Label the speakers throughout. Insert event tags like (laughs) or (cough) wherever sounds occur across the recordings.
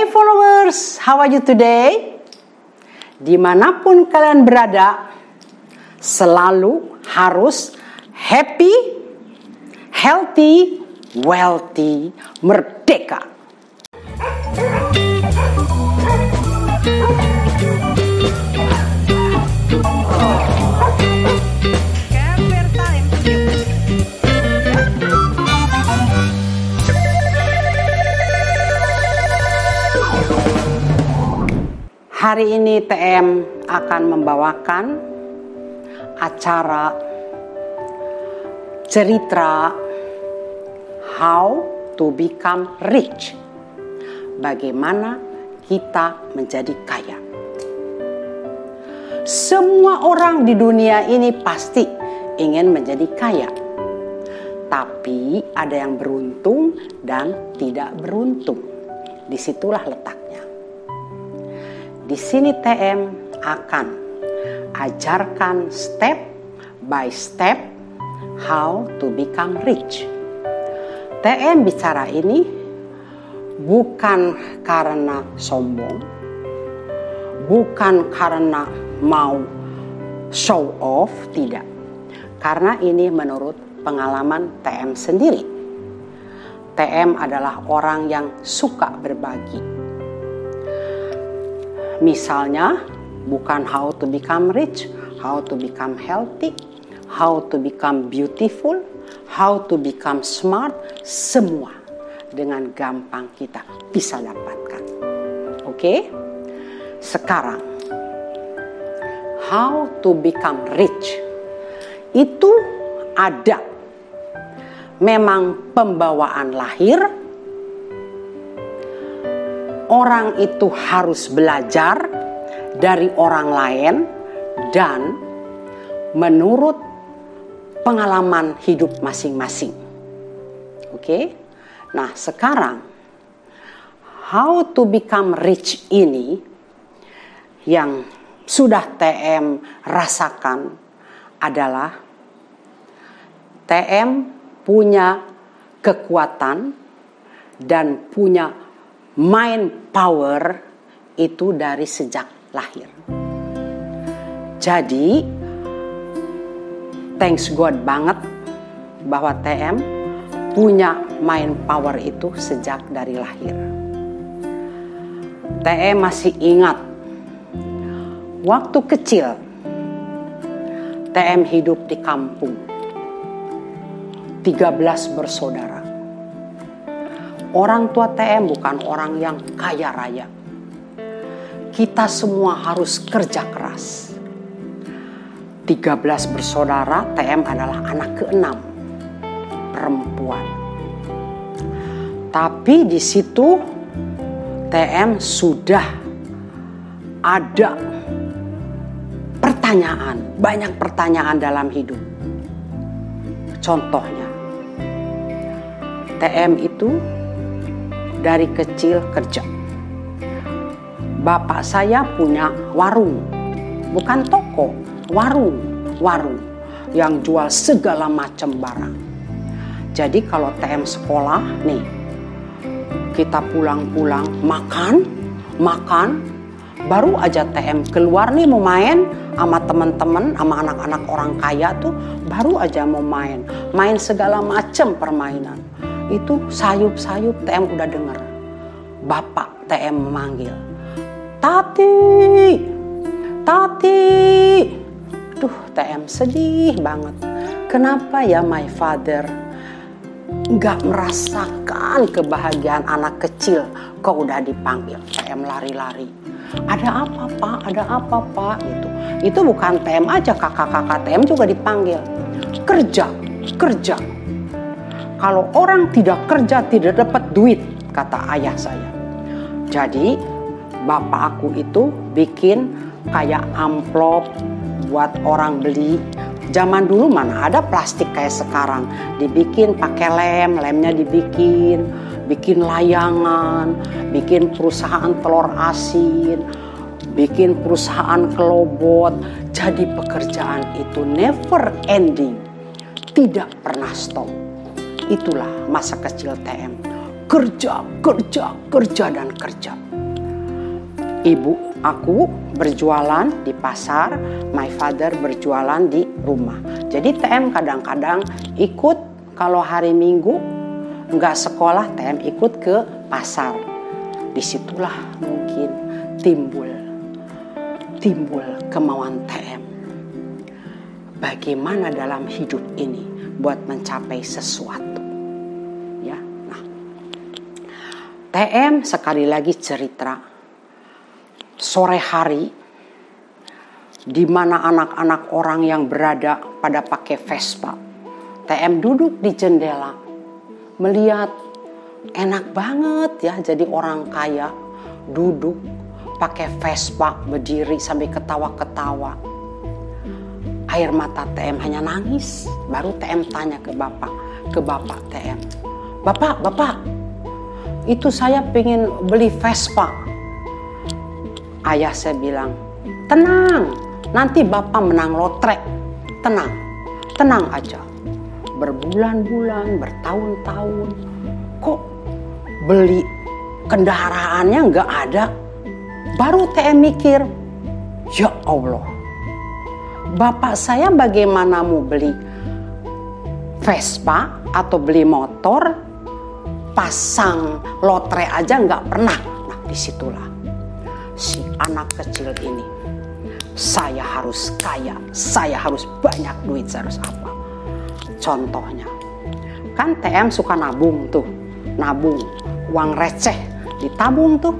Speaker 1: Hey followers, how are you today? Di mana pun kalian berada, selalu harus happy, healthy, wealthy, merdeka. Hari ini TM akan membawakan acara cerita How to Become Rich. Bagaimana kita menjadi kaya. Semua orang di dunia ini pasti ingin menjadi kaya. Tapi ada yang beruntung dan tidak beruntung. Di situlah letaknya. Di sini TM akan ajarkan step by step how to become rich. TM bicara ini bukan karena sombong, bukan karena mau show off, tidak. Karena ini menurut pengalaman TM sendiri. TM adalah orang yang suka berbagi Misalnya, bukan how to become rich, how to become healthy, how to become beautiful, how to become smart, semua dengan gampang kita bisa dapatkan. Oke? Sekarang, how to become rich itu ada memang pembawaan lahir orang itu harus belajar dari orang lain dan menurut pengalaman hidup masing-masing. Oke. Nah, sekarang how to become rich ini yang sudah TM rasakan adalah TM punya kekuatan dan punya mind power itu dari sejak lahir. Jadi, thanks God banget bahwa TM punya mind power itu sejak dari lahir. TM masih ingat waktu kecil TM hidup di kampung. 13 bersaudara Orang tua TM bukan orang yang kaya raya. Kita semua harus kerja keras. 13 bersaudara, TM adalah anak keenam perempuan. Tapi di situ TM sudah ada pertanyaan, banyak pertanyaan dalam hidup. Contohnya, TM itu dari kecil kerja. Bapak saya punya warung, bukan toko, warung, warung yang jual segala macam barang. Jadi kalau TM sekolah nih, kita pulang-pulang makan, makan, baru aja TM keluar nih mau main sama teman-teman, sama anak-anak orang kaya tuh baru aja mau main, main segala macam permainan itu sayup-sayup TM udah denger. Bapak TM memanggil. Tati, Tati. Duh TM sedih banget. Kenapa ya my father nggak merasakan kebahagiaan anak kecil kok udah dipanggil TM lari-lari ada apa pak ada apa pak itu itu bukan TM aja kakak-kakak TM juga dipanggil kerja kerja kalau orang tidak kerja tidak dapat duit, kata ayah saya. Jadi bapak aku itu bikin kayak amplop buat orang beli. Zaman dulu mana ada plastik kayak sekarang. Dibikin pakai lem, lemnya dibikin, bikin layangan, bikin perusahaan telur asin, bikin perusahaan kelobot. Jadi pekerjaan itu never ending, tidak pernah stop. Itulah masa kecil TM. kerja, kerja, kerja dan kerja. Ibu aku berjualan di pasar, my father berjualan di rumah. Jadi TM kadang-kadang ikut kalau hari Minggu nggak sekolah TM ikut ke pasar. Di situlah mungkin timbul timbul kemauan TM. Bagaimana dalam hidup ini buat mencapai sesuatu. TM sekali lagi cerita sore hari di mana anak-anak orang yang berada pada pakai Vespa. TM duduk di jendela melihat enak banget ya jadi orang kaya duduk pakai Vespa berdiri sambil ketawa-ketawa. Air mata TM hanya nangis. Baru TM tanya ke bapak, ke bapak TM. Bapak, bapak, itu saya pengen beli Vespa Ayah saya bilang, tenang, nanti bapak menang lotre. Tenang, tenang aja. Berbulan-bulan, bertahun-tahun, kok beli kendaraannya nggak ada. Baru TM mikir, ya Allah, bapak saya bagaimana mau beli Vespa atau beli motor, pasang lotre aja nggak pernah. Nah di situlah si anak kecil ini. Saya harus kaya, saya harus banyak duit, saya harus apa. Contohnya, kan TM suka nabung tuh, nabung, uang receh, ditabung tuh,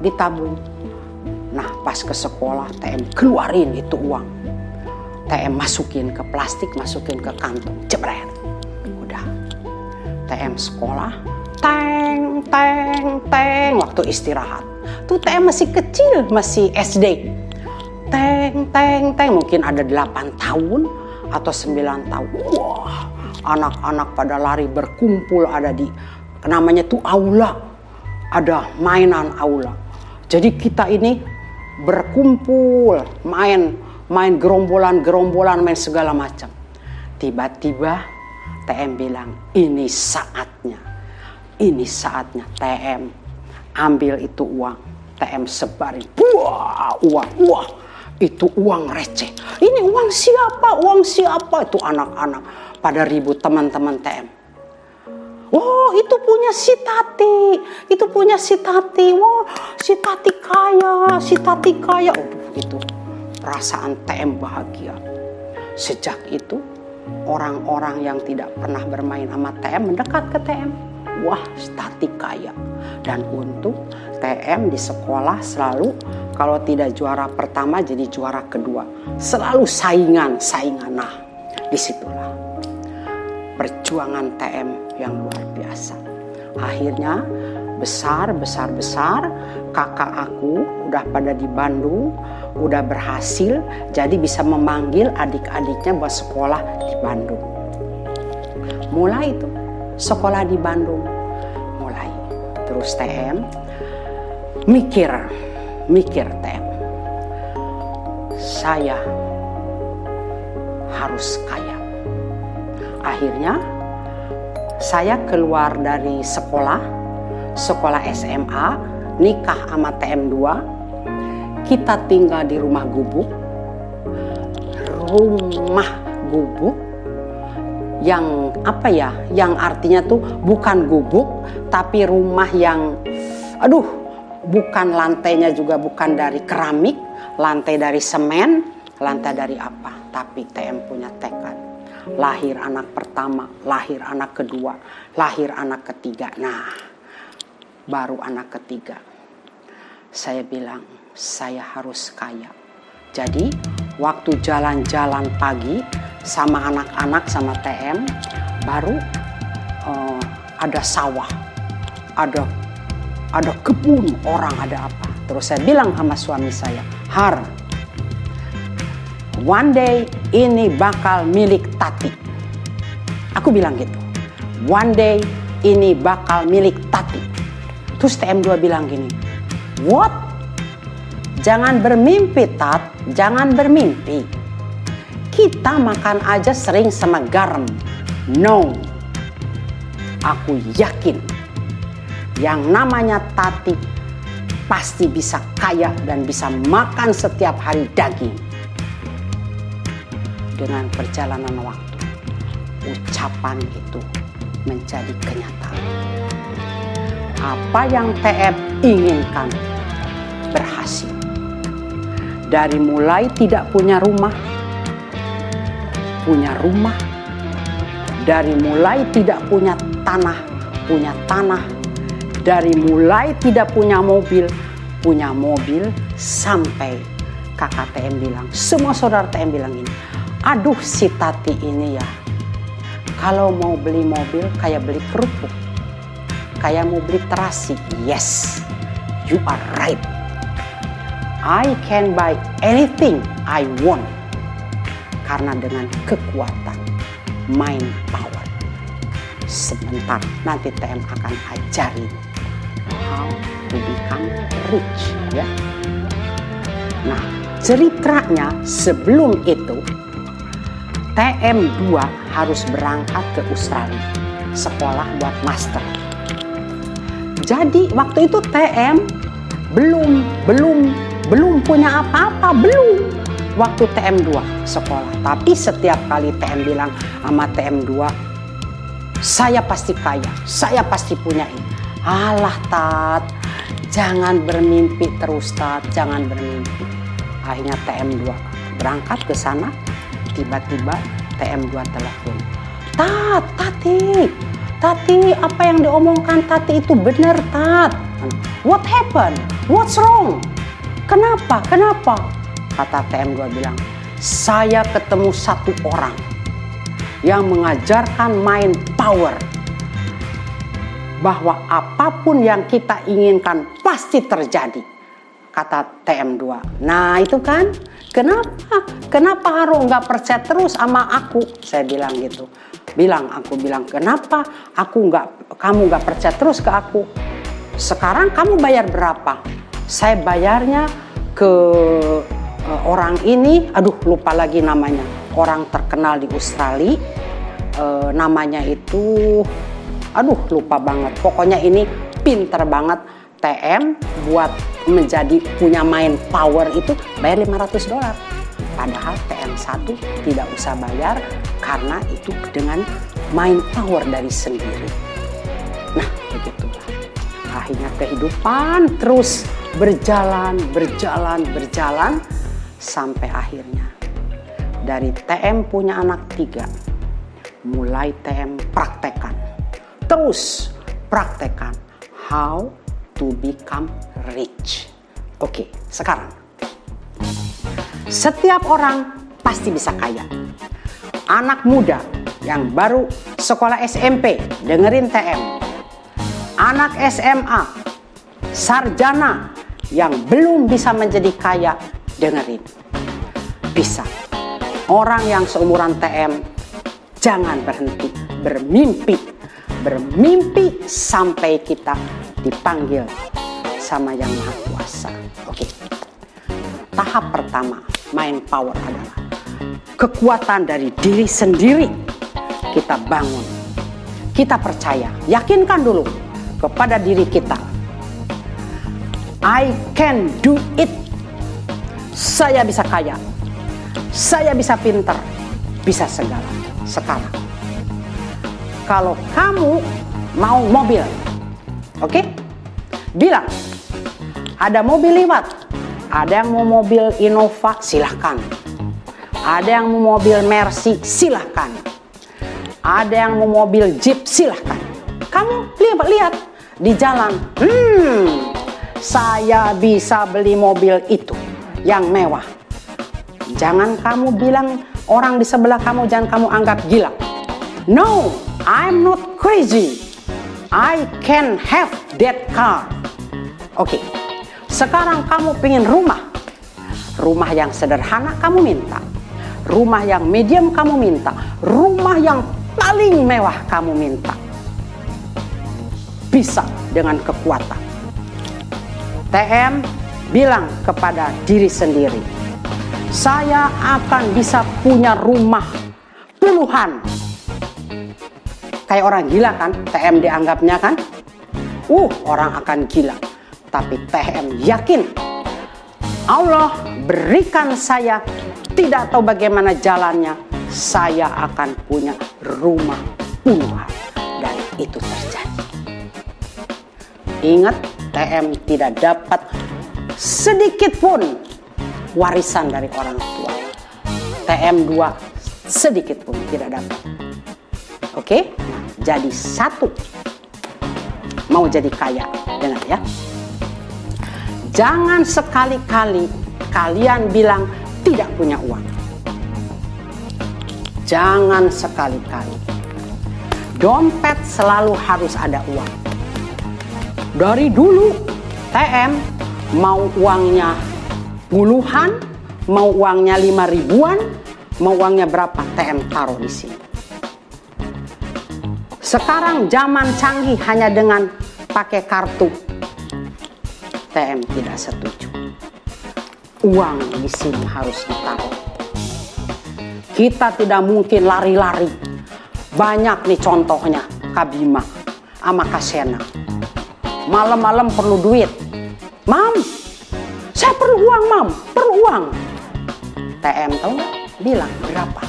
Speaker 1: ditabung. Nah pas ke sekolah TM keluarin itu uang. TM masukin ke plastik, masukin ke kantong, jebret. Udah. TM sekolah, teng, teng, teng, waktu istirahat Tuh TM masih kecil, masih SD. Teng, teng, teng, mungkin ada 8 tahun atau 9 tahun. Wah, anak-anak pada lari berkumpul ada di namanya tuh aula. Ada mainan aula. Jadi kita ini berkumpul, main main gerombolan-gerombolan, main segala macam. Tiba-tiba TM bilang, ini saatnya. Ini saatnya TM ambil itu uang. TM sebarin. Wah, uang, wah. Itu uang receh. Ini uang siapa? Uang siapa? Itu anak-anak pada ribut teman-teman TM. Oh, itu punya si Tati. Itu punya si Tati. Wah, si Tati kaya, si Tati kaya. Oh, itu perasaan TM bahagia. Sejak itu, orang-orang yang tidak pernah bermain sama TM mendekat ke TM wah statik kaya. Dan untuk TM di sekolah selalu kalau tidak juara pertama jadi juara kedua. Selalu saingan, saingan. Nah, di situlah perjuangan TM yang luar biasa. Akhirnya besar, besar, besar, kakak aku udah pada di Bandung, udah berhasil, jadi bisa memanggil adik-adiknya buat sekolah di Bandung. Mulai itu sekolah di Bandung. Mulai. Terus TM mikir. Mikir TM saya harus kaya. Akhirnya saya keluar dari sekolah sekolah SMA nikah sama TM 2 kita tinggal di rumah gubuk. Rumah gubuk yang apa ya yang artinya tuh bukan gubuk tapi rumah yang aduh bukan lantainya juga bukan dari keramik lantai dari semen lantai dari apa tapi TM punya tekad. Lahir anak pertama lahir anak kedua lahir anak ketiga. Nah baru anak ketiga. Saya bilang saya harus kaya jadi waktu jalan-jalan pagi sama anak-anak sama TM baru uh, ada sawah ada ada kebun orang ada apa. Terus saya bilang sama suami saya Har one day ini bakal milik Tati. Aku bilang gitu one day ini bakal milik Tati. Terus TM2 bilang gini what jangan bermimpi Tat jangan bermimpi kita makan aja sering sama garam. No. Aku yakin yang namanya Tati pasti bisa kaya dan bisa makan setiap hari daging. Dengan perjalanan waktu, ucapan itu menjadi kenyataan. Apa yang TM inginkan berhasil. Dari mulai tidak punya rumah, punya rumah, dari mulai tidak punya tanah, punya tanah, dari mulai tidak punya mobil, punya mobil, sampai kakak TM bilang, semua saudara TM bilang ini, aduh si Tati ini ya, kalau mau beli mobil kayak beli kerupuk, kayak mau beli terasi, yes, you are right. I can buy anything I want karena dengan kekuatan mind power. Sebentar nanti TM akan ajari how to become rich ya. Nah, ceritanya sebelum itu TM2 harus berangkat ke Australia sekolah buat master. Jadi waktu itu TM belum belum belum punya apa-apa, belum. Waktu TM2 sekolah. Tapi setiap kali TM bilang sama TM2, saya pasti kaya, saya pasti punya ini. Alah Tat, jangan bermimpi terus Tat, jangan bermimpi. Akhirnya TM2 berangkat ke sana, tiba-tiba TM2 telepon. Tat, Tati, Tati apa yang diomongkan Tati itu benar Tat. What happened? What's wrong? Kenapa? Kenapa? Kata TM2 bilang, saya ketemu satu orang yang mengajarkan mind power. Bahwa apa pun yang kita inginkan pasti terjadi. Kata TM2. Nah itu kan, kenapa? Kenapa Haro nggak percaya terus sama aku? Saya bilang gitu. Bilang, aku bilang, kenapa aku nggak, kamu nggak percaya terus ke aku? Sekarang kamu bayar berapa? Saya bayarnya ke uh, orang ini, aduh lupa lagi namanya, orang terkenal di Australia, uh, namanya itu, aduh lupa banget. Pokoknya ini pinter banget TM buat menjadi punya main power itu bayar 500 dolar. Padahal TM1 tidak usah bayar karena itu dengan main power dari sendiri. Nah, begitulah. Akhirnya kehidupan terus berjalan, berjalan, berjalan sampai akhirnya dari TM punya anak tiga, mulai TM praktekan, terus praktekan how to become rich. Oke, sekarang setiap orang pasti bisa kaya. Anak muda yang baru sekolah SMP dengerin TM. Anak SMA, sarjana yang belum bisa menjadi kaya, dengerin. Bisa. Orang yang seumuran TM, jangan berhenti bermimpi. Bermimpi sampai kita dipanggil sama yang Maha Kuasa. Oke. Tahap pertama, main power adalah kekuatan dari diri sendiri kita bangun. Kita percaya, yakinkan dulu kepada diri kita I can do it. Saya bisa kaya. Saya bisa pinter. Bisa segala. Sekarang. Kalau kamu mau mobil. Oke? Okay? Bilang. Ada mobil lewat. Ada yang mau mobil Innova, silahkan. Ada yang mau mobil Mercy, silahkan. Ada yang mau mobil Jeep, silahkan. Kamu lihat, lihat di jalan. Hmm, saya bisa beli mobil itu yang mewah. Jangan kamu bilang orang di sebelah kamu jangan kamu anggap gila. No, I'm not crazy. I can have that car. Oke, okay. sekarang kamu pengen rumah. Rumah yang sederhana kamu minta. Rumah yang medium kamu minta. Rumah yang paling mewah kamu minta. Bisa dengan kekuatan TM bilang kepada diri sendiri, saya akan bisa punya rumah puluhan. Kayak orang gila kan, TM dianggapnya kan. uh orang akan gila. Tapi TM yakin Allah berikan saya tidak tahu bagaimana jalannya, saya akan punya rumah puluhan. Dan itu terjadi. Ingat, TM tidak dapat sedikit pun warisan dari orang tua. TM 2 sedikit pun tidak dapat. Oke, jadi satu mau jadi kaya, dengar ya. Jangan sekali-kali kalian bilang tidak punya uang. Jangan sekali-kali. Dompet selalu harus ada uang. Dari dulu TM mau uangnya puluhan, mau uangnya lima ribuan, mau uangnya berapa TM taruh di sini. Sekarang zaman canggih hanya dengan pakai kartu. TM tidak setuju. Uang di sini harus ditaruh. Kita tidak mungkin lari-lari. Banyak nih contohnya, Kabima sama Kasena. Malam-malam perlu duit. Mam, saya perlu uang, Mam. Perlu uang. TM tahu nggak? Bilang berapa?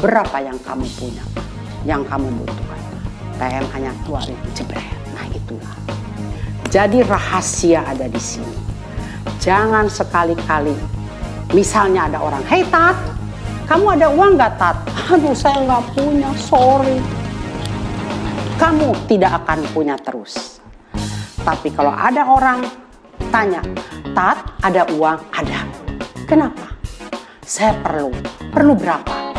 Speaker 1: Berapa yang kamu punya? Yang kamu butuhkan? TM hanya keluarin jebret. Nah itulah. Jadi rahasia ada di sini. Jangan sekali-kali, misalnya ada orang, Hei Tat, kamu ada uang gak Tat? (laughs) Aduh saya nggak punya, sorry. Kamu tidak akan punya terus. Tapi kalau ada orang tanya, Tat ada uang? Ada. Kenapa? Saya perlu. Perlu berapa?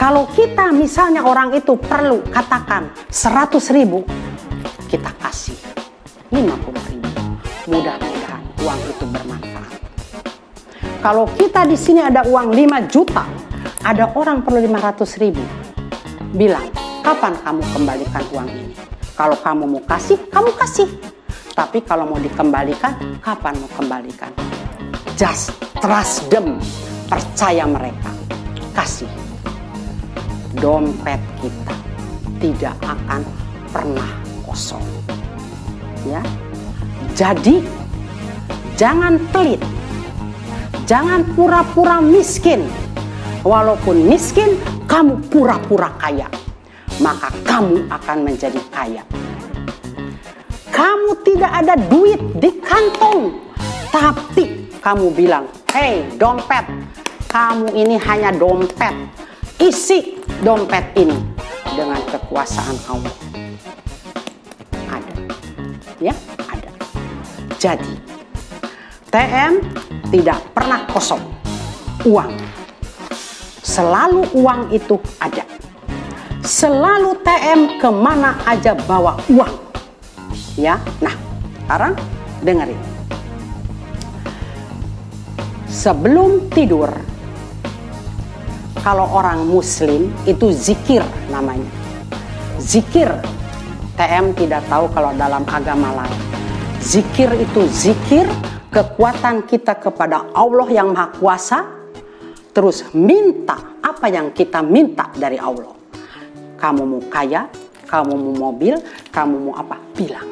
Speaker 1: Kalau kita misalnya orang itu perlu katakan 100 ribu, kita kasih 50 ribu. Mudah-mudahan uang itu bermanfaat. Kalau kita di sini ada uang 5 juta, ada orang perlu 500 ribu. Bilang, kapan kamu kembalikan uang ini? Kalau kamu mau kasih, kamu kasih. Tapi kalau mau dikembalikan, kapan mau kembalikan? Just trust them. Percaya mereka. Kasih. Dompet kita tidak akan pernah kosong. Ya. Jadi jangan pelit. Jangan pura-pura miskin. Walaupun miskin, kamu pura-pura kaya. Maka kamu akan menjadi kaya. Kamu tidak ada duit di kantong. Tapi kamu bilang, hei dompet, kamu ini hanya dompet. Isi dompet ini dengan kekuasaan Allah. Ada. Ya, ada. Jadi, TM tidak pernah kosong. Uang. Selalu uang itu ada. Selalu TM ke mana aja bawa uang. Ya, nah sekarang dengerin. Sebelum tidur, kalau orang muslim itu zikir namanya. Zikir, TM tidak tahu kalau dalam agama lain. Zikir itu zikir kekuatan kita kepada Allah yang Maha Kuasa, terus minta apa yang kita minta dari Allah. Kamu mau kaya, kamu mau mobil, kamu mau apa? Bilang.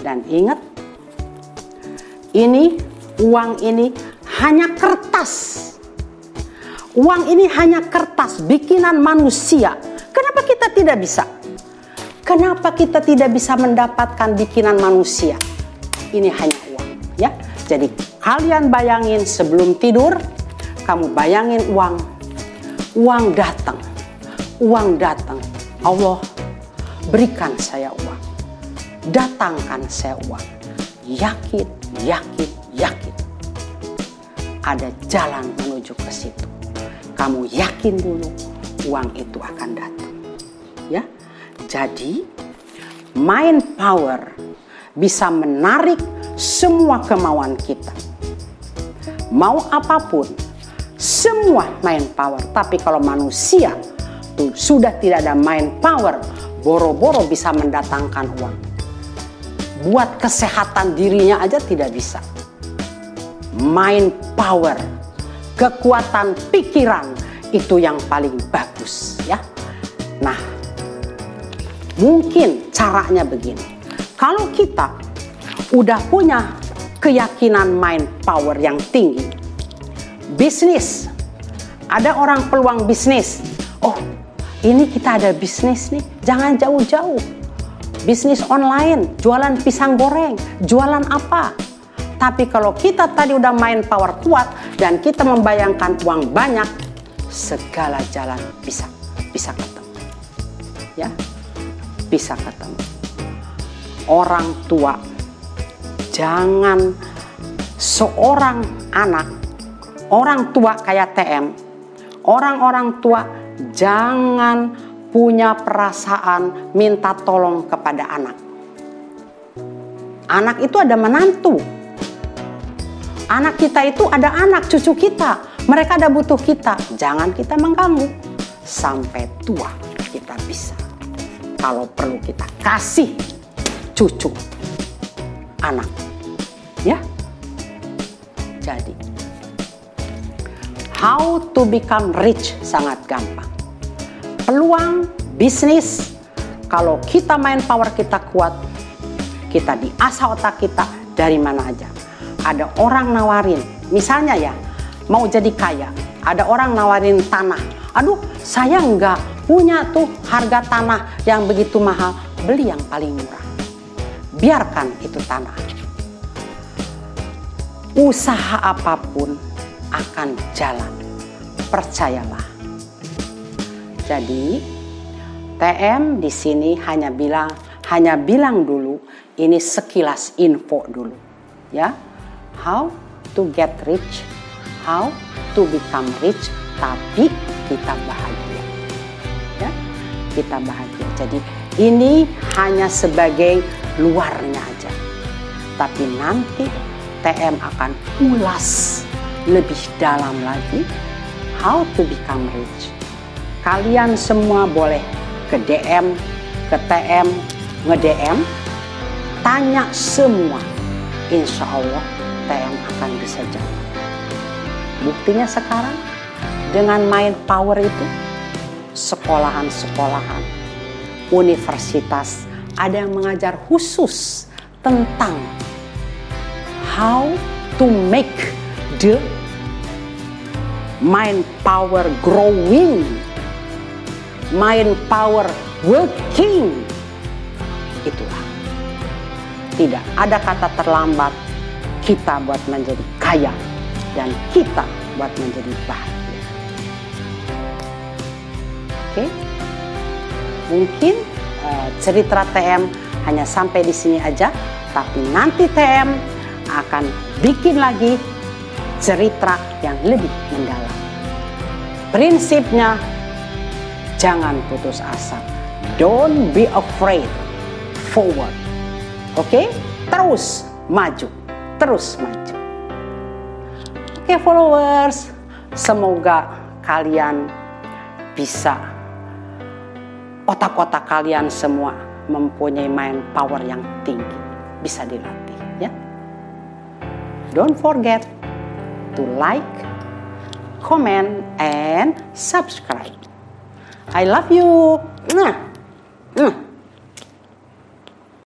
Speaker 1: Dan ingat, ini uang ini hanya kertas. Uang ini hanya kertas bikinan manusia. Kenapa kita tidak bisa? Kenapa kita tidak bisa mendapatkan bikinan manusia? Ini hanya uang, ya. Jadi kalian bayangin sebelum tidur, kamu bayangin uang. Uang datang. Uang datang. Allah berikan saya uang. Datangkan saya uang. Yakin, yakin, yakin. Ada jalan menuju ke situ. Kamu yakin dulu uang itu akan datang. Ya. Jadi mind power bisa menarik semua kemauan kita. Mau apa pun, semua mind power. Tapi kalau manusia tuh sudah tidak ada mind power, boro-boro bisa mendatangkan uang. Buat kesehatan dirinya aja tidak bisa. Mind power, kekuatan pikiran itu yang paling bagus ya. Nah, mungkin caranya begini. Kalau kita udah punya keyakinan mind power yang tinggi, bisnis, ada orang peluang bisnis. Oh, ini kita ada bisnis nih, jangan jauh-jauh. Bisnis online, jualan pisang goreng, jualan apa? Tapi kalau kita tadi udah main power kuat dan kita membayangkan uang banyak, segala jalan bisa bisa ketemu. Ya. Bisa ketemu. Orang tua jangan seorang anak, orang tua kayak TM, orang-orang tua jangan punya perasaan minta tolong kepada anak. Anak itu ada menantu, Anak kita itu ada anak cucu kita. Mereka ada butuh kita. Jangan kita mengganggu. Sampai tua kita bisa. Kalau perlu kita kasih cucu anak. Ya. Jadi how to become rich sangat gampang. Peluang bisnis kalau kita main power kita kuat, kita diasah otak kita dari mana aja ada orang nawarin, misalnya ya, mau jadi kaya, ada orang nawarin tanah. Aduh, saya nggak punya tuh harga tanah yang begitu mahal, beli yang paling murah. Biarkan itu tanah. Usaha apa pun akan jalan, percayalah. Jadi, TM di sini hanya bilang hanya bilang dulu ini sekilas info dulu, ya how to get rich, how to become rich, tapi kita bahagia. Ya, kita bahagia. Jadi ini hanya sebagai luarnya aja. Tapi nanti TM akan ulas lebih dalam lagi how to become rich. Kalian semua boleh ke DM, ke TM, nge-DM, tanya semua. Insya Allah TM akan bisa jawab. Buktinya sekarang dengan main power itu sekolahan-sekolahan, universitas ada yang mengajar khusus tentang how to make the mind power growing, mind power working. Itulah. Tidak ada kata terlambat, kita buat menjadi kaya dan kita buat menjadi bahagia. Oke, mungkin uh, cerita TM hanya sampai di sini aja, tapi nanti TM akan bikin lagi cerita yang lebih mendalam. Prinsipnya, jangan putus asa. Don't be afraid. Forward. Oke? Okay? Terus maju terus maju. Oke followers, semoga kalian bisa otak-otak kalian semua mempunyai mind power yang tinggi, bisa dilatih ya. Don't forget to like, comment, and subscribe. I love you.